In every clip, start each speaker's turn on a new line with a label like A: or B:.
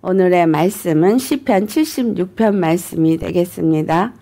A: 오늘의 말씀은 시편 76편 말씀이 되겠습니다.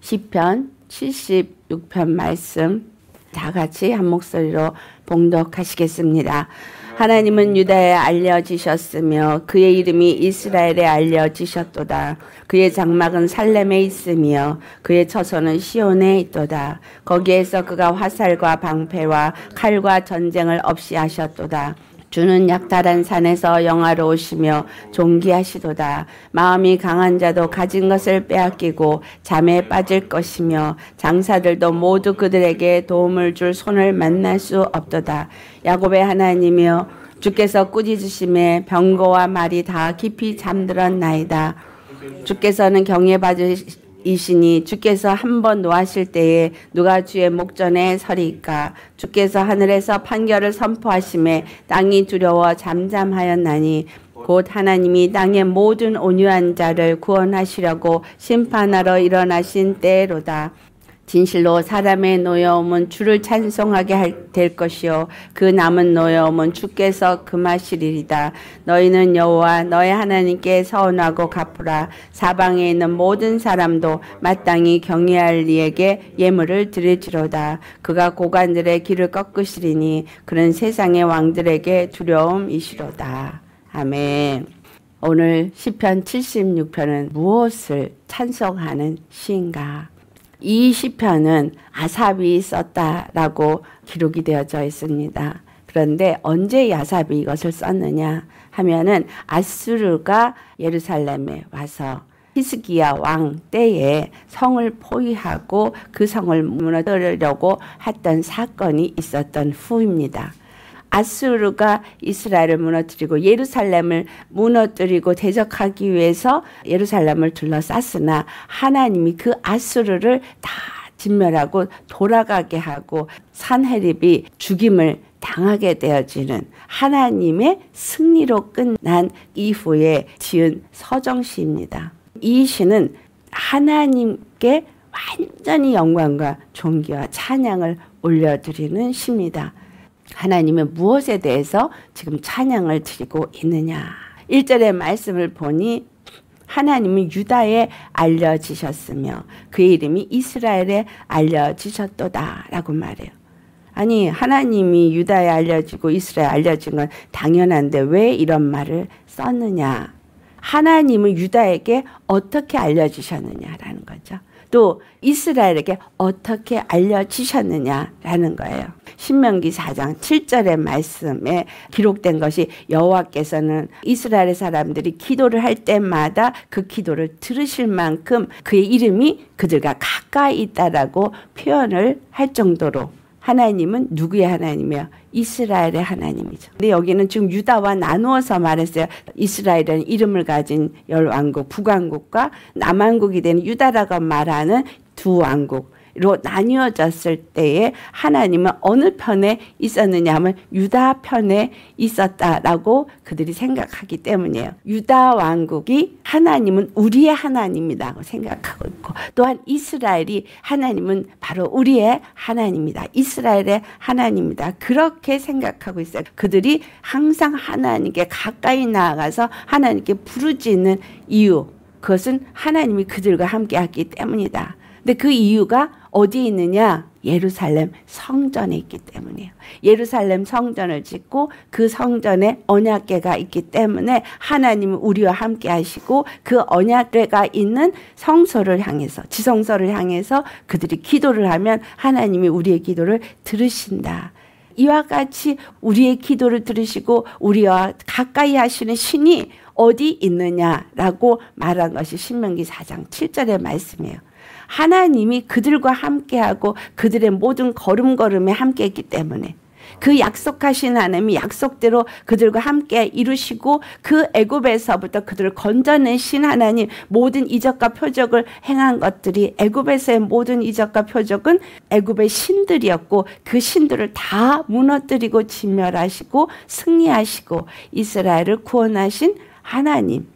A: 시편 76편 말씀 다 같이 한 목소리로 봉독하시겠습니다. 하나님은 유다에 알려지셨으며 그의 이름이 이스라엘에 알려지셨도다. 그의 장막은 살렘에 있으며 그의 처소는 시온에 있도다. 거기에서 그가 화살과 방패와 칼과 전쟁을 없이 하셨도다. 주는 약탈한 산에서 영화로우시며 존귀하시도다. 마음이 강한 자도 가진 것을 빼앗기고 잠에 빠질 것이며 장사들도 모두 그들에게 도움을 줄 손을 만날 수 없도다. 야곱의 하나님이여 주께서 꾸짖으심에 병거와 말이 다 깊이 잠들었나이다. 주께서는 경외 받으 이시니 주께서 한 번 노하실 때에 누가 주의 목전에 서리까 주께서 하늘에서 판결을 선포하심에 땅이 두려워 잠잠하였나니 곧 하나님이 땅의 모든 온유한 자를 구원하시려고 심판하러 일어나신 때로다. 진실로 사람의 노여움은 주를 찬송하게 될 것이요. 그 남은 노여움은 주께서 금하시리이다. 너희는 여호와 너희 하나님께 서원하고 갚으라. 사방에 있는 모든 사람도 마땅히 경외할 이에게 예물을 드릴지로다. 그가 고관들의 길을 꺾으시리니 그는 세상의 왕들에게 두려움이시로다. 아멘. 오늘 시편 76편은 무엇을 찬송하는 시인가 이 시편은 아삽이 썼다라고 기록이 되어져 있습니다. 그런데 언제 아삽이 이것을 썼느냐 하면은 아수르가 예루살렘에 와서 히스기야 왕 때에 성을 포위하고 그 성을 무너뜨리려고 했던 사건이 있었던 후입니다. 아수르가 이스라엘을 무너뜨리고 예루살렘을 무너뜨리고 대적하기 위해서 예루살렘을 둘러쌌으나 하나님이 그 아수르를 다 진멸하고 돌아가게 하고 산헤립이 죽임을 당하게 되어지는 하나님의 승리로 끝난 이후에 지은 서정시입니다. 이 시는 하나님께 완전히 영광과 존귀와 찬양을 올려드리는 시입니다. 하나님은 무엇에 대해서 지금 찬양을 드리고 있느냐. 1절의 말씀을 보니 하나님은 유다에 알려지셨으며 그의 이름이 이스라엘에 알려지셨도다 라고 말해요. 아니 하나님이 유다에 알려지고 이스라엘에 알려진 건 당연한데 왜 이런 말을 썼느냐. 하나님은 유다에게 어떻게 알려주셨느냐라는 거죠. 또 이스라엘에게 어떻게 알려지셨느냐라는 거예요. 신명기 4장 7절의 말씀에 기록된 것이 여호와께서는 이스라엘의 사람들이 기도를 할 때마다 그 기도를 들으실 만큼 그의 이름이 그들과 가까이 있다라고 표현을 할 정도로 하나님은 누구의 하나님이요? 이스라엘의 하나님이죠. 근데 여기는 지금 유다와 나누어서 말했어요. 이스라엘은 이름을 가진 열 왕국, 북왕국과 남왕국이 되는 유다라고 말하는 두 왕국. 로 나뉘어졌을 때에 하나님은 어느 편에 있었느냐 하면 유다 편에 있었다라고 그들이 생각하기 때문이에요. 유다 왕국이 하나님은 우리의 하나님이라고 생각하고 있고 또한 이스라엘이 하나님은 바로 우리의 하나님이다. 이스라엘의 하나님이다. 그렇게 생각하고 있어요. 그들이 항상 하나님께 가까이 나아가서 하나님께 부르짖는 이유 그것은 하나님이 그들과 함께 하기 때문이다. 근데 그 이유가 어디에 있느냐? 예루살렘 성전에 있기 때문이에요. 예루살렘 성전을 짓고 그 성전에 언약궤가 있기 때문에 하나님은 우리와 함께 하시고 그 언약궤가 있는 성소를 향해서 지성소를 향해서 그들이 기도를 하면 하나님이 우리의 기도를 들으신다. 이와 같이 우리의 기도를 들으시고 우리와 가까이 하시는 신이 어디 있느냐라고 말한 것이 신명기 4장 7절의 말씀이에요. 하나님이 그들과 함께하고 그들의 모든 걸음걸음에 함께했기 때문에 그 약속하신 하나님이 약속대로 그들과 함께 이루시고 그 애굽에서부터 그들을 건져내신 하나님 모든 이적과 표적을 행한 것들이 애굽에서의 모든 이적과 표적은 애굽의 신들이었고 그 신들을 다 무너뜨리고 진멸하시고 승리하시고 이스라엘을 구원하신 하나님.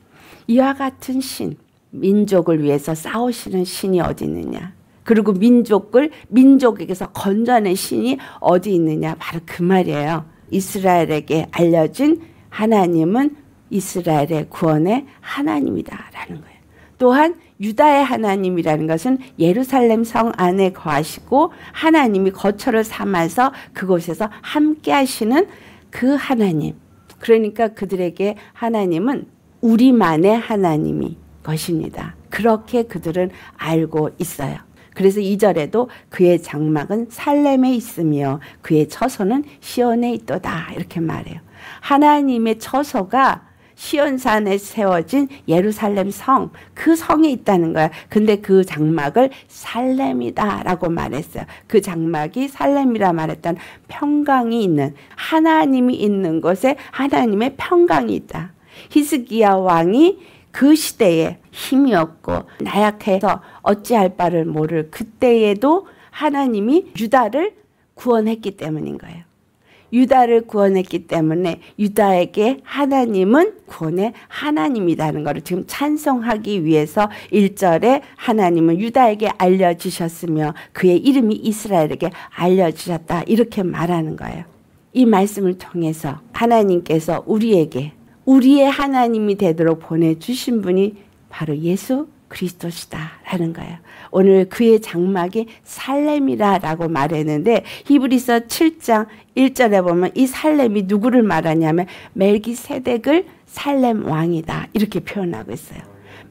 A: 이와 같은 신 민족을 위해서 싸우시는 신이 어디 있느냐? 그리고 민족을 민족에게서 건져낸 신이 어디 있느냐? 바로 그 말이에요. 이스라엘에게 알려진 하나님은 이스라엘의 구원의 하나님이다라는 거예요. 또한 유다의 하나님이라는 것은 예루살렘 성 안에 거하시고 하나님이 거처를 삼아서 그곳에서 함께 하시는 그 하나님. 그러니까 그들에게 하나님은 우리만의 하나님이 것입니다. 그렇게 그들은 알고 있어요. 그래서 2절에도 그의 장막은 살렘에 있으며 그의 처소는 시온에 있도다 이렇게 말해요. 하나님의 처소가 시온산에 세워진 예루살렘 성, 그 성에 있다는 거야. 근데 그 장막을 살렘이다라고 말했어요. 그 장막이 살렘이라 말했던 평강이 있는 하나님이 있는 곳에 하나님의 평강이 있다. 히스기야 왕이 그 시대에 힘이 없고 나약해서 어찌할 바를 모를 그때에도 하나님이 유다를 구원했기 때문인 거예요. 유다를 구원했기 때문에 유다에게 하나님은 구원의 하나님이라는 것을 지금 찬송하기 위해서 1절에 하나님은 유다에게 알려주셨으며 그의 이름이 이스라엘에게 알려주셨다 이렇게 말하는 거예요. 이 말씀을 통해서 하나님께서 우리에게 우리의 하나님이 되도록 보내주신 분이 바로 예수 그리스도시다라는 거예요. 오늘 그의 장막이 살렘이라라고 말했는데 히브리서 7장 1절에 보면 이 살렘이 누구를 말하냐면 멜기세덱을 살렘 왕이다 이렇게 표현하고 있어요.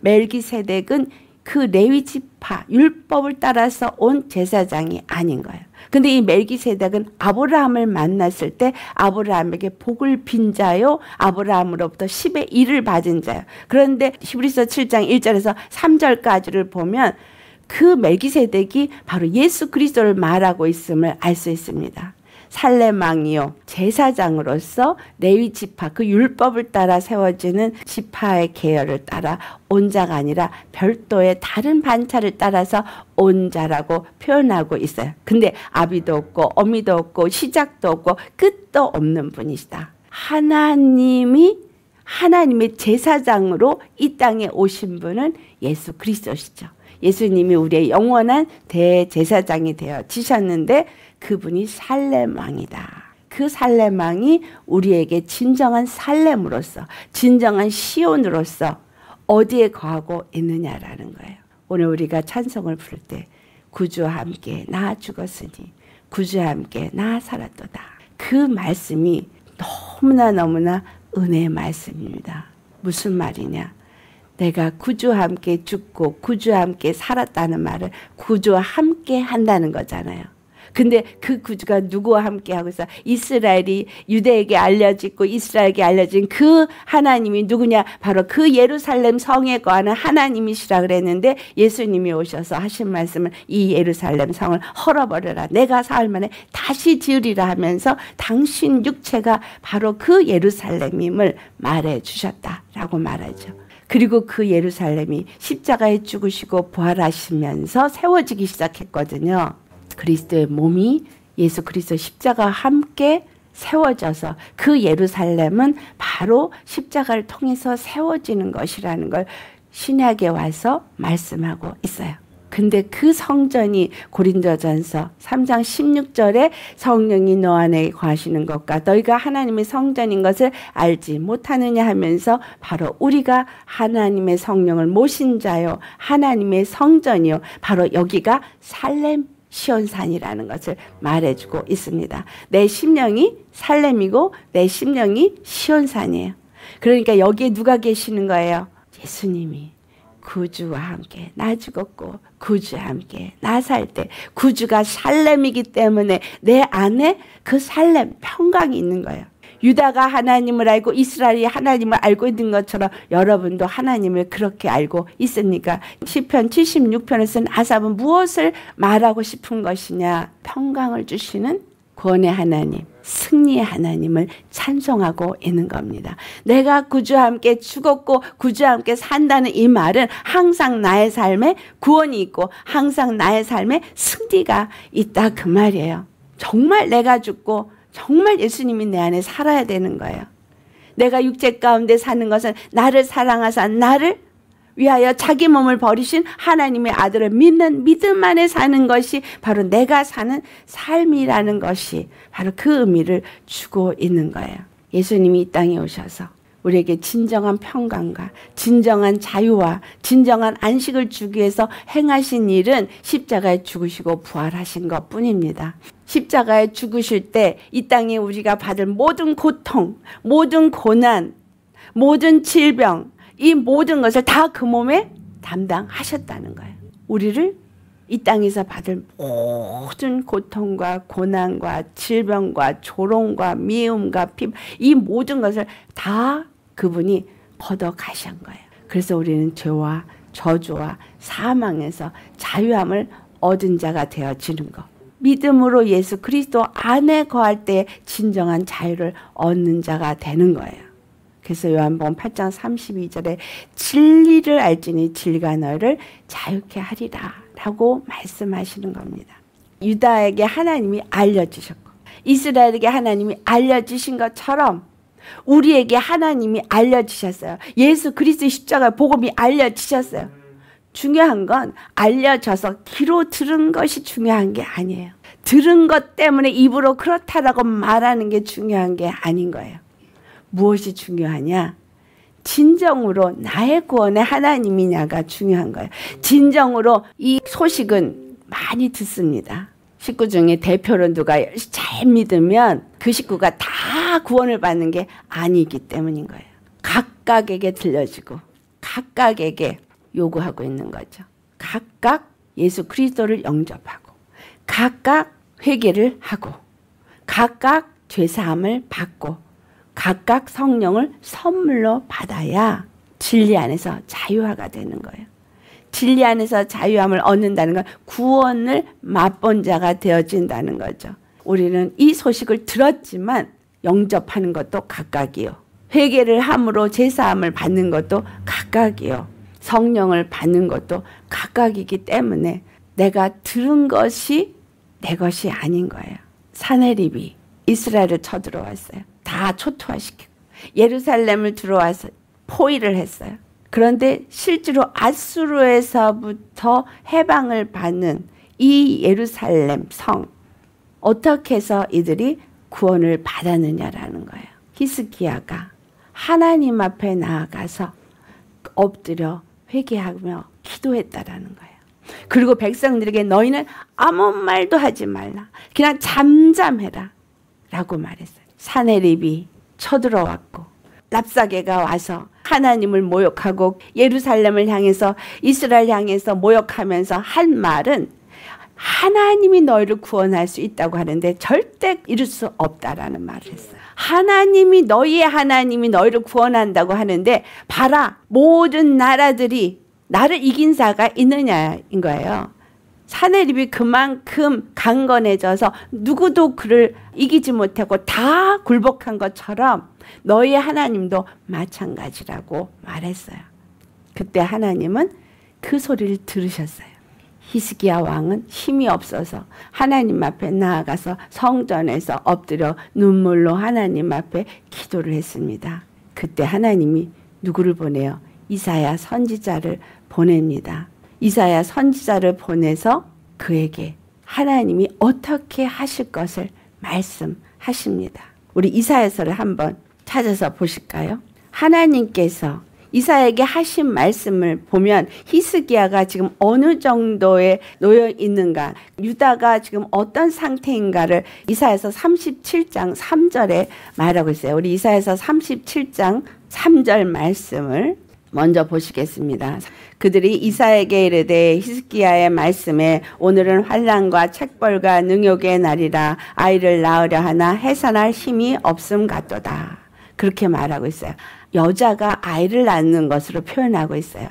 A: 멜기세덱은 그 레위 지파 율법을 따라서 온 제사장이 아닌 거예요. 근데 이 멜기세덱은 아브라함을 만났을 때 아브라함에게 복을 빈 자요 아브라함으로부터 10의 1을 받은 자요. 그런데 히브리서 7장 1절에서 3절까지를 보면 그 멜기세덱이 바로 예수 그리스도를 말하고 있음을 알 수 있습니다. 살레망이요 제사장으로서 레위 지파 그 율법을 따라 세워지는 지파의 계열을 따라 온 자가 아니라 별도의 다른 반차를 따라서 온 자라고 표현하고 있어요. 근데 아비도 없고 어미도 없고 시작도 없고 끝도 없는 분이시다. 하나님이 하나님의 제사장으로 이 땅에 오신 분은 예수 그리스도시죠. 예수님이 우리의 영원한 대제사장이 되어 지셨는데 그분이 살렘 왕이다. 그 살렘 왕이 우리에게 진정한 살렘으로서 진정한 시온으로서 어디에 거하고 있느냐라는 거예요. 오늘 우리가 찬송을 부를 때 구주와 함께 나 죽었으니 구주와 함께 나 살았도다. 그 말씀이 너무나 너무나 은혜의 말씀입니다. 무슨 말이냐? 내가 구주와 함께 죽고 구주와 함께 살았다는 말을 구주와 함께 한다는 거잖아요. 근데 그 구주가 누구와 함께 하고 있어? 이스라엘이 유대에게 알려지고 이스라엘에게 알려진 그 하나님이 누구냐? 바로 그 예루살렘 성에 거하는 하나님이시라 그랬는데 예수님이 오셔서 하신 말씀은 이 예루살렘 성을 헐어버려라. 내가 사흘 만에 다시 지으리라 하면서 당신 육체가 바로 그 예루살렘임을 말해 주셨다라고 말하죠. 그리고 그 예루살렘이 십자가에 죽으시고 부활하시면서 세워지기 시작했거든요. 그리스도의 몸이 예수 그리스도 십자가와 함께 세워져서 그 예루살렘은 바로 십자가를 통해서 세워지는 것이라는 걸 신약에 와서 말씀하고 있어요. 근데 그 성전이 고린도전서 3장 16절에 성령이 너 안에 거하시는 것과 너희가 하나님의 성전인 것을 알지 못하느냐 하면서 바로 우리가 하나님의 성령을 모신 자요 하나님의 성전이요 바로 여기가 살렘 시온산이라는 것을 말해주고 있습니다. 내 심령이 살렘이고 내 심령이 시온산이에요. 그러니까 여기에 누가 계시는 거예요? 예수님이 구주와 함께 나 죽었고 구주와 함께 나 살 때 구주가 살렘이기 때문에 내 안에 그 살렘 평강이 있는 거예요. 유다가 하나님을 알고 이스라엘이 하나님을 알고 있는 것처럼 여러분도 하나님을 그렇게 알고 있으니까 시편 76편에서는 아삽은 무엇을 말하고 싶은 것이냐 평강을 주시는 구원의 하나님 승리의 하나님을 찬송하고 있는 겁니다. 내가 구주와 함께 죽었고 구주와 함께 산다는 이 말은 항상 나의 삶에 구원이 있고 항상 나의 삶에 승리가 있다 그 말이에요. 정말 내가 죽고 정말 예수님이 내 안에 살아야 되는 거예요. 내가 육체 가운데 사는 것은 나를 사랑하사 나를 위하여 자기 몸을 버리신 하나님의 아들을 믿는 믿음 안에 사는 것이 바로 내가 사는 삶이라는 것이 바로 그 의미를 주고 있는 거예요. 예수님이 이 땅에 오셔서 우리에게 진정한 평강과 진정한 자유와 진정한 안식을 주기 위해서 행하신 일은 십자가에 죽으시고 부활하신 것 뿐입니다. 십자가에 죽으실 때 이 땅에 우리가 받을 모든 고통, 모든 고난, 모든 질병, 이 모든 것을 다 그 몸에 담당하셨다는 거예요. 우리를 이 땅에서 받을 모든 고통과 고난과 질병과 조롱과 미움과 핍, 이 모든 것을 다 그분이 걷어 가신 거예요. 그래서 우리는 죄와 저주와 사망에서 자유함을 얻은 자가 되어지는 것. 믿음으로 예수 그리스도 안에 거할 때 진정한 자유를 얻는 자가 되는 거예요. 그래서 요한복음 8장 32절에 진리를 알지니 진리가 너를 자유케 하리라 라고 말씀하시는 겁니다. 유다에게 하나님이 알려주셨고 이스라엘에게 하나님이 알려주신 것처럼 우리에게 하나님이 알려주셨어요. 예수 그리스도 십자가 복음이 알려주셨어요. 중요한 건 알려져서 귀로 들은 것이 중요한 게 아니에요. 들은 것 때문에 입으로 그렇다라고 말하는 게 중요한 게 아닌 거예요. 무엇이 중요하냐? 진정으로 나의 구원의 하나님이냐가 중요한 거예요. 진정으로 이 소식은 많이 듣습니다. 식구 중에 대표로 누가 잘 믿으면 그 식구가 다 구원을 받는 게 아니기 때문인 거예요. 각각에게 들려지고 각각에게 요구하고 있는 거죠. 각각 예수 그리스도를 영접하고 각각 회개를 하고 각각 죄사함을 받고 각각 성령을 선물로 받아야 진리 안에서 자유화가 되는 거예요. 진리 안에서 자유함을 얻는다는 건 구원을 맛본 자가 되어진다는 거죠. 우리는 이 소식을 들었지만 영접하는 것도 각각이요. 회개를 함으로 제사함을 받는 것도 각각이요. 성령을 받는 것도 각각이기 때문에 내가 들은 것이 내 것이 아닌 거예요. 사내립이 이스라엘을 쳐들어왔어요. 다 초토화시키고 예루살렘을 들어와서 포위를 했어요. 그런데 실제로 아수르에서부터 해방을 받는 이 예루살렘 성 어떻게 해서 이들이 구원을 받았느냐라는 거예요. 히스기야가 하나님 앞에 나아가서 엎드려 회개하며 기도했다라는 거예요. 그리고 백성들에게 너희는 아무 말도 하지 말라. 그냥 잠잠해라. 라고 말했어요. 사내립이 쳐들어왔고 랍사게가 와서 하나님을 모욕하고 예루살렘을 향해서 이스라엘 향해서 모욕하면서 한 말은 하나님이 너희를 구원할 수 있다고 하는데 절대 이룰 수 없다라는 말을 했어요. 하나님이 너희의 하나님이 너희를 구원한다고 하는데 봐라 모든 나라들이 나를 이긴 자가 있느냐인 거예요. 사내립이 그만큼 강건해져서 누구도 그를 이기지 못하고 다 굴복한 것처럼 너희 하나님도 마찬가지라고 말했어요. 그때 하나님은 그 소리를 들으셨어요. 히스기야 왕은 힘이 없어서 하나님 앞에 나아가서 성전에서 엎드려 눈물로 하나님 앞에 기도를 했습니다. 그때 하나님이 누구를 보내요? 이사야 선지자를 보냅니다. 이사야 선지자를 보내서 그에게 하나님이 어떻게 하실 것을 말씀하십니다. 우리 이사야서를 한번 찾아서 보실까요? 하나님께서 이사에게 하신 말씀을 보면 히스기야가 지금 어느 정도에 놓여 있는가, 유다가 지금 어떤 상태인가를 이사에서 37장 3절에 말하고 있어요. 우리 이사에서 37장 3절 말씀을 먼저 보시겠습니다. 그들이 이사에게 이르되 히스기야의 말씀에 오늘은 환란과 책벌과 능욕의 날이라 아이를 낳으려 하나 해산할 힘이 없음 같도다. 그렇게 말하고 있어요. 여자가 아이를 낳는 것으로 표현하고 있어요.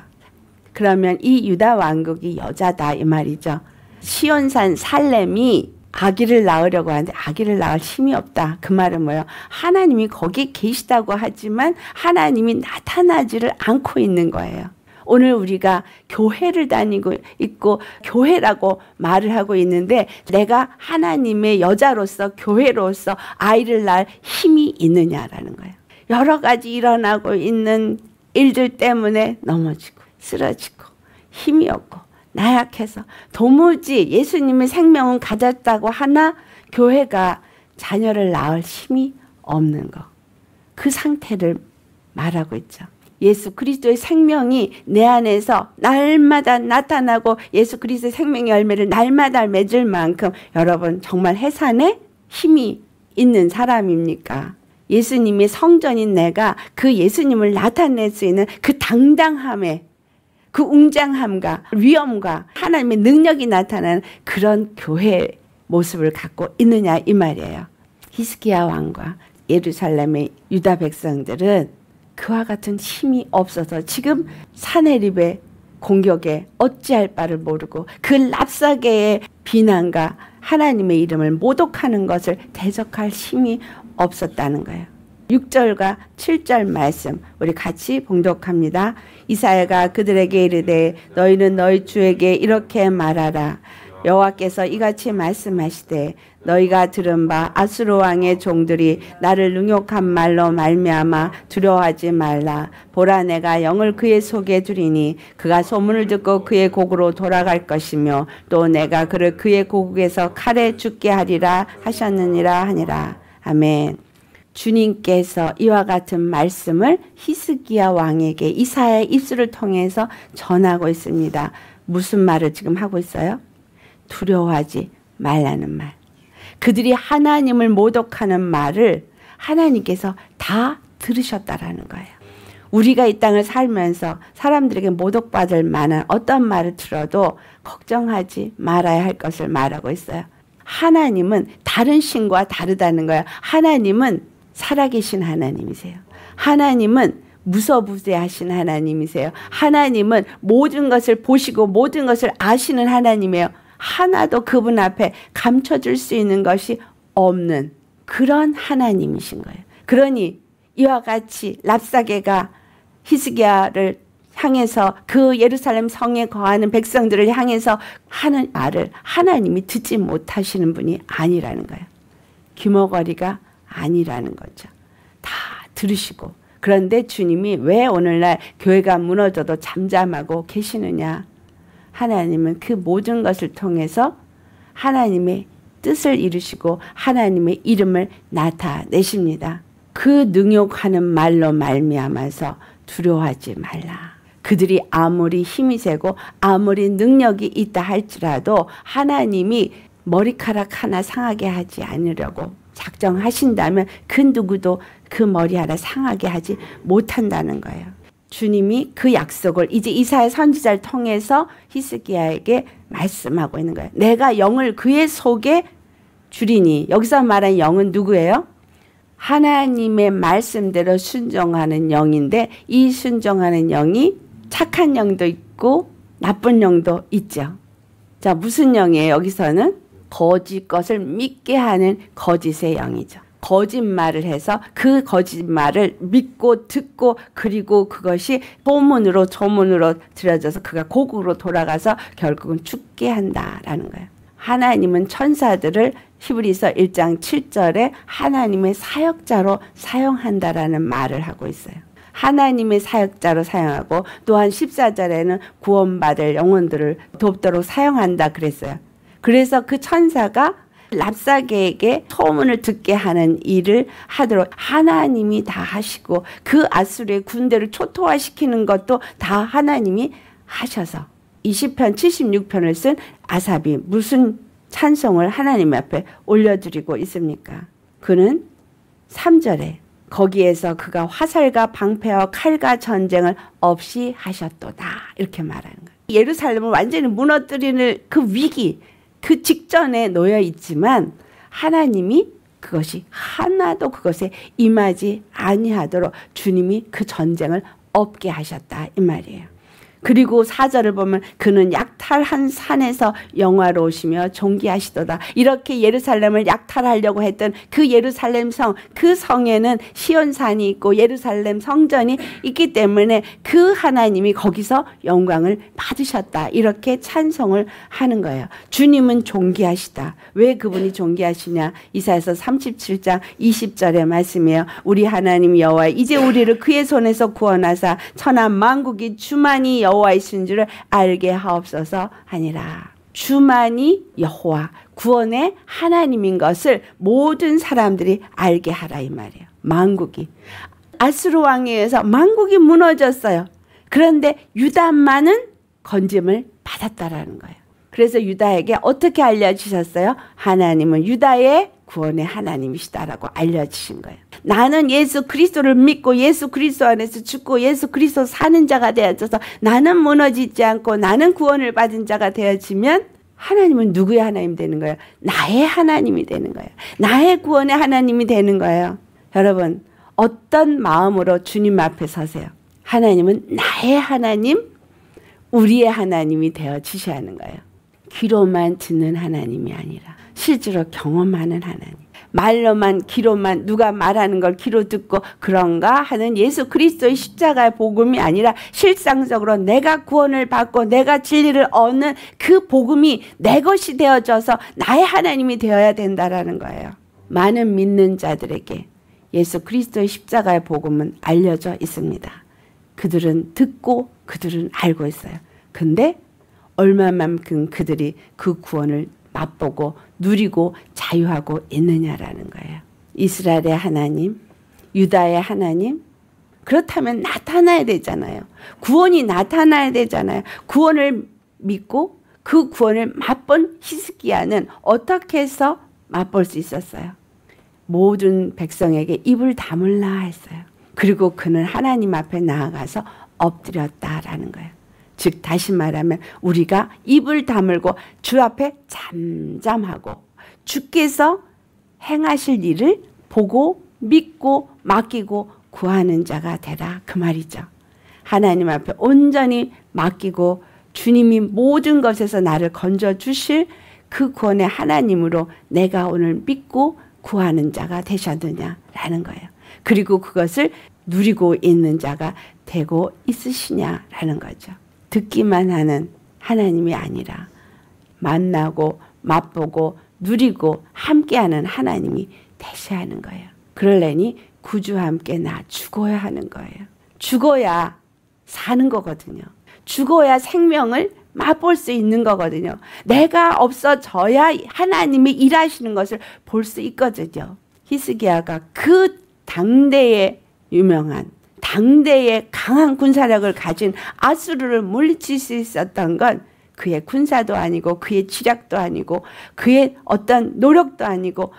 A: 그러면 이 유다 왕국이 여자다 이 말이죠. 시온산 살렘이 아기를 낳으려고 하는데 아기를 낳을 힘이 없다. 그 말은 뭐예요? 하나님이 거기 계시다고 하지만 하나님이 나타나지를 않고 있는 거예요. 오늘 우리가 교회를 다니고 있고 교회라고 말을 하고 있는데 내가 하나님의 여자로서 교회로서 아이를 낳을 힘이 있느냐라는 거예요. 여러 가지 일어나고 있는 일들 때문에 넘어지고 쓰러지고 힘이 없고 나약해서 도무지 예수님의 생명은 가졌다고 하나 교회가 자녀를 낳을 힘이 없는 거. 그 상태를 말하고 있죠. 예수 그리스도의 생명이 내 안에서 날마다 나타나고 예수 그리스도의 생명의 열매를 날마다 맺을 만큼 여러분 정말 해산에 힘이 있는 사람입니까? 예수님의 성전인 내가 그 예수님을 나타낼 수 있는 그 당당함에 그 웅장함과 위엄과 하나님의 능력이 나타나는 그런 교회 모습을 갖고 있느냐 이 말이에요. 히스기야 왕과 예루살렘의 유다 백성들은 그와 같은 힘이 없어서 지금 사내립의 공격에 어찌할 바를 모르고 그 랍사계의 비난과 하나님의 이름을 모독하는 것을 대적할 힘이 없었다는 거예요. 6절과 7절 말씀 우리 같이 봉독합니다. 이사야가 그들에게 이르되 너희는 너희 주에게 이렇게 말하라 여호와께서 이같이 말씀하시되 너희가 들은 바 아수르 왕의 종들이 나를 능욕한 말로 말미암아 두려워하지 말라 보라 내가 영을 그의 속에 두리니 그가 소문을 듣고 그의 곡으로 돌아갈 것이며 또 내가 그를 그의 고국에서 칼에 죽게 하리라 하셨느니라 하니라 아멘. 주님께서 이와 같은 말씀을 히스기야 왕에게 이사의 입술을 통해서 전하고 있습니다. 무슨 말을 지금 하고 있어요? 두려워하지 말라는 말. 그들이 하나님을 모독하는 말을 하나님께서 다 들으셨다라는 거예요. 우리가 이 땅을 살면서 사람들에게 모독받을 만한 어떤 말을 들어도 걱정하지 말아야 할 것을 말하고 있어요. 하나님은 다른 신과 다르다는 거예요. 하나님은 살아계신 하나님이세요. 하나님은 무서부대하신 하나님이세요. 하나님은 모든 것을 보시고 모든 것을 아시는 하나님이에요. 하나도 그분 앞에 감춰줄 수 있는 것이 없는 그런 하나님이신 거예요. 그러니 이와 같이 랍사게가 히스기야를 향해서 그 예루살렘 성에 거하는 백성들을 향해서 하는 말을 하나님이 듣지 못하시는 분이 아니라는 거예요. 귀머거리가 아니라는 거죠. 다 들으시고 그런데 주님이 왜 오늘날 교회가 무너져도 잠잠하고 계시느냐? 하나님은 그 모든 것을 통해서 하나님의 뜻을 이루시고 하나님의 이름을 나타내십니다. 그 능욕하는 말로 말미암아서 두려워하지 말라. 그들이 아무리 힘이 세고 아무리 능력이 있다 할지라도 하나님이 머리카락 하나 상하게 하지 않으려고 작정하신다면 그 누구도 그 머리 하나 상하게 하지 못한다는 거예요. 주님이 그 약속을 이제 이사야 선지자를 통해서 히스기야에게 말씀하고 있는 거예요. 내가 영을 그의 속에 주리니 여기서 말한 영은 누구예요? 하나님의 말씀대로 순종하는 영인데 이 순종하는 영이 착한 영도 있고 나쁜 영도 있죠. 자 무슨 영이에요? 여기서는 거짓 것을 믿게 하는 거짓의 영이죠. 거짓말을 해서 그 거짓말을 믿고 듣고 그리고 그것이 소문으로 조문으로 들여져서 그가 고국으로 돌아가서 결국은 죽게 한다라는 거예요. 하나님은 천사들을 히브리서 1장 7절에 하나님의 사역자로 사용한다라는 말을 하고 있어요. 하나님의 사역자로 사용하고 또한 14절에는 구원받을 영혼들을 돕도록 사용한다 그랬어요. 그래서 그 천사가 랍사게에게 소문을 듣게 하는 일을 하도록 하나님이 다 하시고 그 아수르의 군대를 초토화시키는 것도 다 하나님이 하셔서 20편 76편을 쓴 아삽이 무슨 찬송을 하나님 앞에 올려드리고 있습니까? 그는 3절에 거기에서 그가 화살과 방패와 칼과 전쟁을 없이 하셨도다 이렇게 말하는 거예요. 예루살렘을 완전히 무너뜨리는 그 위기 그 직전에 놓여 있지만 하나님이 그것이 하나도 그것에 임하지 아니하도록 주님이 그 전쟁을 없게 하셨다 이 말이에요. 그리고 사절을 보면 그는 약탈한 산에서 영화로우시며 존귀하시도다. 이렇게 예루살렘을 약탈하려고 했던 그 예루살렘 성, 그 성에는 시온산이 있고 예루살렘 성전이 있기 때문에 그 하나님이 거기서 영광을 받으셨다. 이렇게 찬송을 하는 거예요. 주님은 존귀하시다. 왜 그분이 존귀하시냐? 이사에서 37장 20절의 말씀이에요. 우리 하나님 여호와 이제 우리를 그의 손에서 구원하사 천하 만국이 주만이 여호와 여호와 이신 줄을 알게 하옵소서 하니라. 주만이 여호와 구원의 하나님인 것을 모든 사람들이 알게 하라 이 말이에요. 만국이 아수르 왕에 의해서 만국이 무너졌어요. 그런데 유다만은 건짐을 받았다라는 거예요. 그래서 유다에게 어떻게 알려주셨어요? 하나님은 유다의 구원의 하나님이시다라고 알려주신 거예요. 나는 예수 그리스도를 믿고 예수 그리스도 안에서 죽고 예수 그리스도 사는 자가 되어져서 나는 무너지지 않고 나는 구원을 받은 자가 되어지면 하나님은 누구의 하나님 되는 거예요? 나의 하나님이 되는 거예요. 나의 구원의 하나님이 되는 거예요. 여러분, 어떤 마음으로 주님 앞에 서세요? 하나님은 나의 하나님, 우리의 하나님이 되어 주셔야 하는 거예요. 귀로만 듣는 하나님이 아니라 실제로 경험하는 하나님. 말로만 귀로만 누가 말하는 걸 귀로 듣고 그런가 하는 예수 그리스도의 십자가의 복음이 아니라 실상적으로 내가 구원을 받고 내가 진리를 얻는 그 복음이 내 것이 되어져서 나의 하나님이 되어야 된다라는 거예요. 많은 믿는 자들에게 예수 그리스도의 십자가의 복음은 알려져 있습니다. 그들은 듣고 그들은 알고 있어요. 근데 얼마만큼 그들이 그 구원을 맛보고 누리고 자유하고 있느냐라는 거예요. 이스라엘의 하나님, 유다의 하나님, 그렇다면 나타나야 되잖아요. 구원이 나타나야 되잖아요. 구원을 믿고 그 구원을 맛본 히스기야는 어떻게 해서 맛볼 수 있었어요? 모든 백성에게 입을 다물라 했어요. 그리고 그는 하나님 앞에 나아가서 엎드렸다라는 거예요. 즉 다시 말하면 우리가 입을 다물고 주 앞에 잠잠하고 주께서 행하실 일을 보고 믿고 맡기고 구하는 자가 되라 그 말이죠. 하나님 앞에 온전히 맡기고 주님이 모든 것에서 나를 건져 주실 그 구원의 하나님으로 내가 오늘 믿고 구하는 자가 되셨느냐라는 거예요. 그리고 그것을 누리고 있는 자가 되고 있으시냐라는 거죠. 듣기만 하는 하나님이 아니라 만나고 맛보고 누리고 함께하는 하나님이 되셔야 하는 거예요. 그러려니 구주와 함께 나 죽어야 하는 거예요. 죽어야 사는 거거든요. 죽어야 생명을 맛볼 수 있는 거거든요. 내가 없어져야 하나님이 일하시는 것을 볼 수 있거든요. 히스기야가 그 당대의 유명한 당대의 강한 군사력을 가진 아수르를 물리칠 수 있었던 건 그의 군사도 아니고 그의 지략도 아니고 그의 어떤 노력도 아니고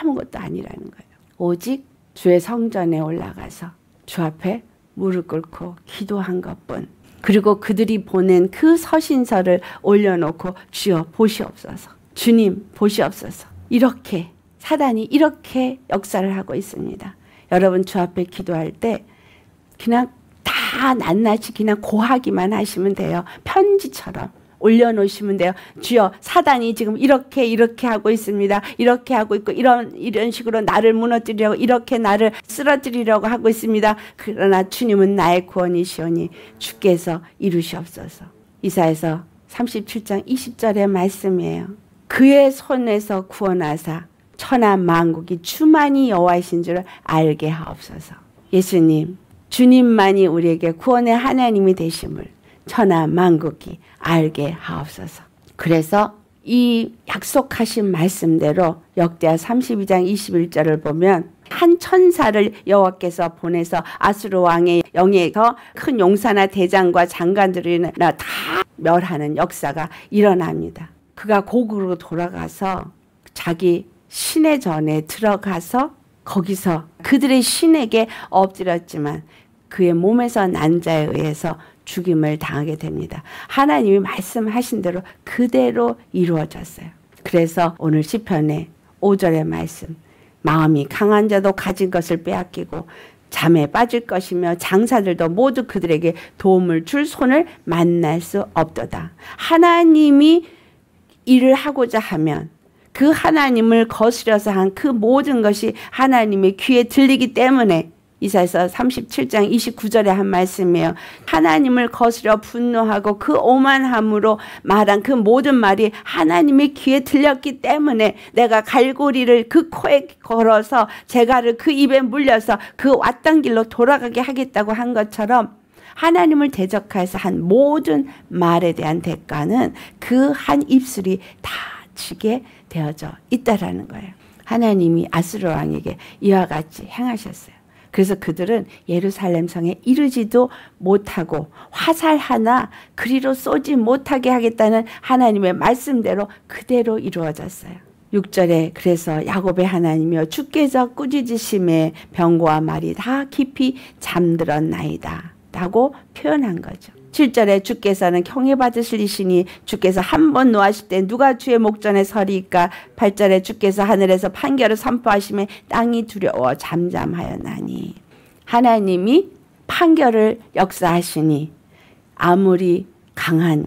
A: 아무것도 아니라는 거예요. 오직 주의 성전에 올라가서 주 앞에 무릎 꿇고 기도한 것뿐. 그리고 그들이 보낸 그 서신서를 올려놓고 주여 보시옵소서. 주님 보시옵소서. 이렇게 사단이 이렇게 역사를 하고 있습니다. 여러분 주 앞에 기도할 때 그냥 다 낱낱이 그냥 고하기만 하시면 돼요. 편지처럼. 올려놓으시면 돼요. 주여 사단이 지금 이렇게 이렇게 하고 있습니다. 이렇게 하고 있고 이런 이런 식으로 나를 무너뜨리려고 이렇게 나를 쓰러뜨리려고 하고 있습니다. 그러나 주님은 나의 구원이시오니 주께서 이루시옵소서. 이사에서 37장 20절의 말씀이에요. 그의 손에서 구원하사 천하 만국이 주만이 여호와이신 줄 알게 하옵소서. 예수님 주님만이 우리에게 구원의 하나님이 되심을 천하 만국이 알게 하옵소서. 그래서 이 약속하신 말씀대로 역대하 32장 21절을 보면 한 천사를 여호와께서 보내서 아수르 왕의 영에서 큰 용사나 대장과 장관들이나 다 멸하는 역사가 일어납니다. 그가 고국으로 돌아가서 자기 신의 전에 들어가서 거기서 그들의 신에게 엎드렸지만 그의 몸에서 난 자에 의해서 죽임을 당하게 됩니다. 하나님이 말씀하신 대로 그대로 이루어졌어요. 그래서 오늘 시편의 5절의 말씀 마음이 강한 자도 가진 것을 빼앗기고 잠에 빠질 것이며 장사들도 모두 그들에게 도움을 줄 손을 만날 수 없도다. 하나님이 일을 하고자 하면 그 하나님을 거스려서 한 그 모든 것이 하나님의 귀에 들리기 때문에 이사에서 37장 29절에 한 말씀이에요. 하나님을 거스려 분노하고 그 오만함으로 말한 그 모든 말이 하나님의 귀에 들렸기 때문에 내가 갈고리를 그 코에 걸어서 제가를 그 입에 물려서 그 왔던 길로 돌아가게 하겠다고 한 것처럼 하나님을 대적해서 한 모든 말에 대한 대가는 그 한 입술이 다 지게 되어져 있다라는 거예요. 하나님이 아스로 왕에게 이와 같이 행하셨어요. 그래서 그들은 예루살렘 성에 이르지도 못하고 화살 하나 그리로 쏘지 못하게 하겠다는 하나님의 말씀대로 그대로 이루어졌어요. 6절에 그래서 야곱의 하나님이여 주께서 꾸짖으심에 병고와 말이 다 깊이 잠들었나이다 라고 표현한 거죠. 7절에 주께서는 경외 받으실 이시니 주께서 한 번 노하실 때 누가 주의 목전에 서리까 8절에 주께서 하늘에서 판결을 선포하시면 땅이 두려워 잠잠하였나니 하나님이 판결을 역사하시니 아무리 강한